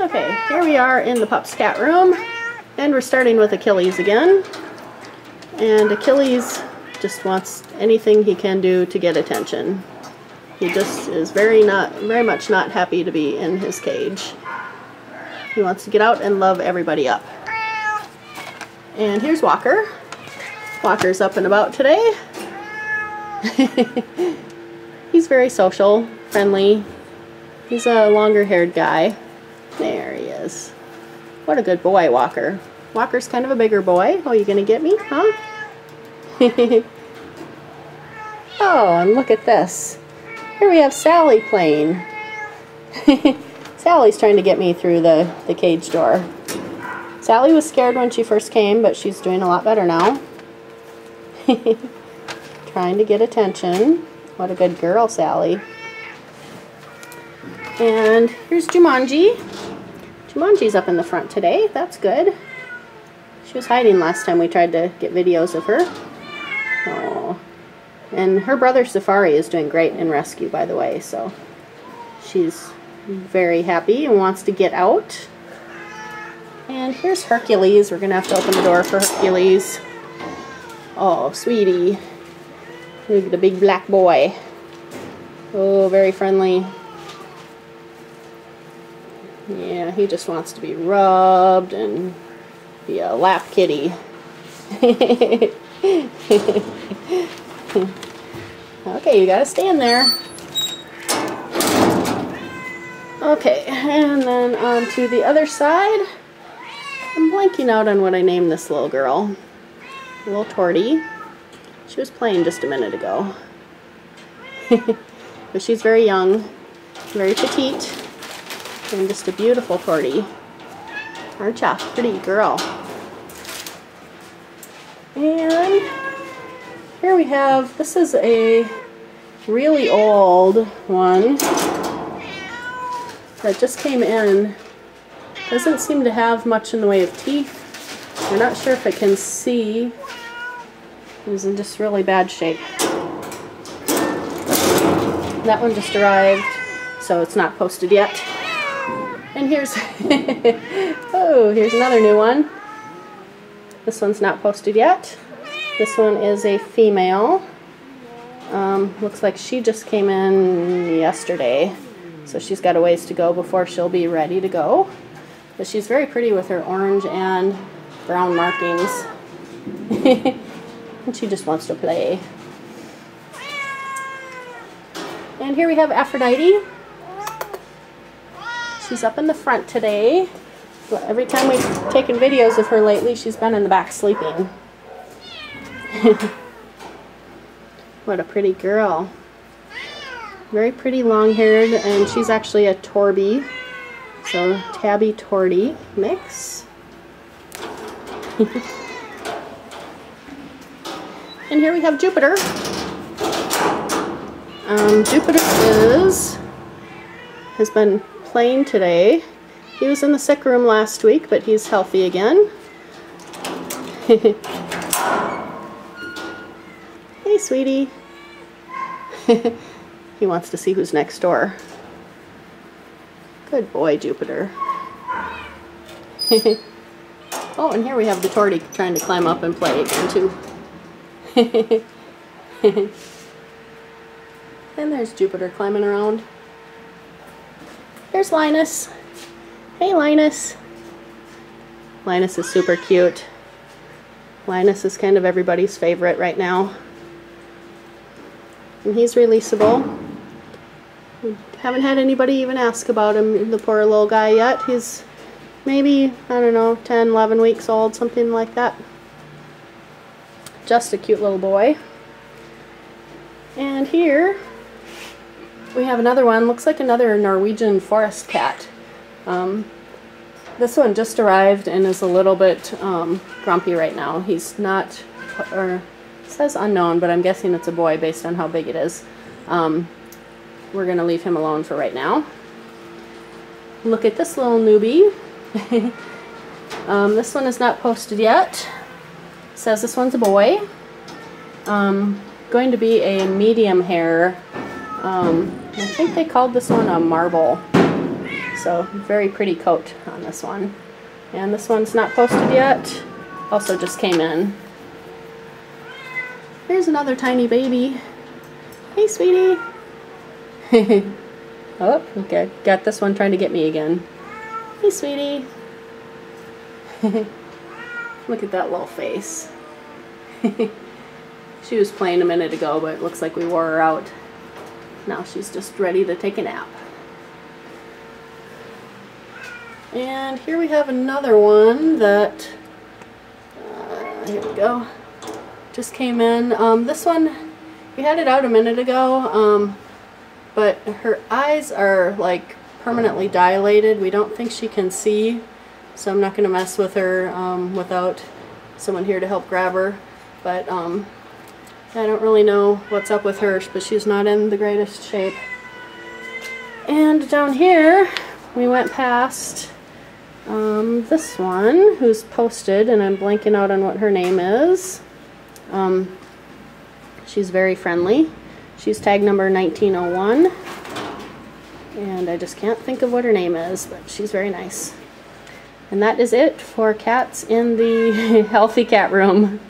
Okay, here we are in the PUPS cat room, and we're starting with Achilles again. And Achilles just wants anything he can do to get attention. He just is very not very much not happy to be in his cage. He wants to get out and love everybody up. And here's Walker. Walker's up and about today. He's very social, friendly. He's a longer haired guy. There he is. What a good boy, Walker. Walker's kind of a bigger boy. Oh, you gonna get me, huh? oh, and look at this. Here we have Sally playing. Sally's trying to get me through the, the cage door. Sally was scared when she first came, but she's doing a lot better now. trying to get attention. What a good girl, Sally. And here's Jumanji. Jumanji's up in the front today. That's good. She was hiding last time we tried to get videos of her. Oh. And her brother Safari is doing great in rescue, by the way, so she's very happy and wants to get out. And here's Hercules. We're going to have to open the door for Hercules. Oh, sweetie. Look at the big black boy. Oh, very friendly. Yeah, he just wants to be rubbed and be a lap kitty. okay, you gotta stand there. Okay, and then on to the other side. I'm blanking out on what I named this little girl. Little Tortie. She was playing just a minute ago. but she's very young, very petite. And just a beautiful party. Aren't ya? Pretty girl. And here we have, this is a really old one that just came in. Doesn't seem to have much in the way of teeth. I'm not sure if it can see. It's in just really bad shape. That one just arrived, so it's not posted yet. And here's, oh, here's another new one. This one's not posted yet. This one is a female. Um, looks like she just came in yesterday. So she's got a ways to go before she'll be ready to go. But she's very pretty with her orange and brown markings. and she just wants to play. And here we have Aphrodite. She's up in the front today. Every time we've taken videos of her lately, she's been in the back sleeping. what a pretty girl. Very pretty long-haired, and she's actually a Torby. So, Tabby Tortie mix. and here we have Jupiter. Um, Jupiter is has been playing today. He was in the sick room last week, but he's healthy again. hey, sweetie. he wants to see who's next door. Good boy, Jupiter. oh, and here we have the tortie trying to climb up and play again, too. and there's Jupiter climbing around. There's Linus. Hey, Linus. Linus is super cute. Linus is kind of everybody's favorite right now. And he's releasable. We haven't had anybody even ask about him, the poor little guy yet. He's maybe, I don't know, 10, 11 weeks old, something like that. Just a cute little boy. And here we have another one. Looks like another Norwegian forest cat. Um, this one just arrived and is a little bit um, grumpy right now. He's not, or says unknown, but I'm guessing it's a boy based on how big it is. Um, we're going to leave him alone for right now. Look at this little newbie. um, this one is not posted yet. Says this one's a boy. Um, going to be a medium hair um, I think they called this one a marble. So very pretty coat on this one. And this one's not posted yet. Also just came in. There's another tiny baby. Hey, sweetie. oh, okay. Got this one trying to get me again. Hey, sweetie. Look at that little face. she was playing a minute ago, but it looks like we wore her out. Now she's just ready to take a nap. And here we have another one that, uh, here we go, just came in. Um, this one, we had it out a minute ago, um, but her eyes are like permanently dilated. We don't think she can see, so I'm not going to mess with her um, without someone here to help grab her. But um, I don't really know what's up with her, but she's not in the greatest shape. And down here, we went past um, this one, who's posted, and I'm blanking out on what her name is. Um, she's very friendly. She's tag number 1901. And I just can't think of what her name is, but she's very nice. And that is it for cats in the healthy cat room.